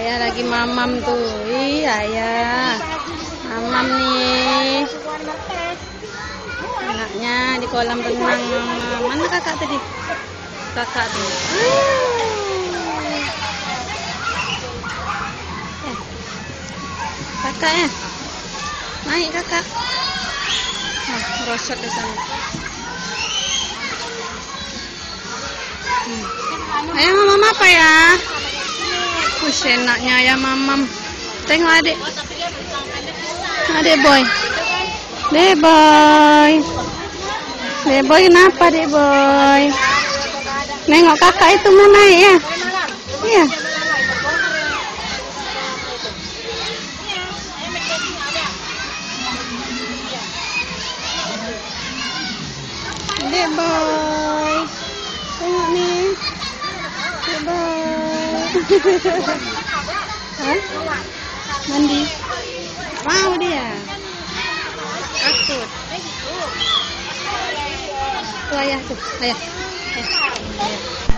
Ayah lagi mamam tuh. Ih, ayah. Mamam nih. Anaknya di kolam renang. Mana kakak tadi? Kakak tuh. Eh. Kakak ya? Naik kakak. Nah, rosot di sana. Hmm. Ayah apa ya? Wih, enaknya ya mamam. Tengok adik. Adik boy. Dek boy. Dek boy kenapa dek boy? Nengok kakak itu mau naik ya? Iya. Dek boy. Tengok nih. Dek boy. Hah? Mandi. Mau dia. Takut. Tuh ayah tuh, ayah. ayah. ayah.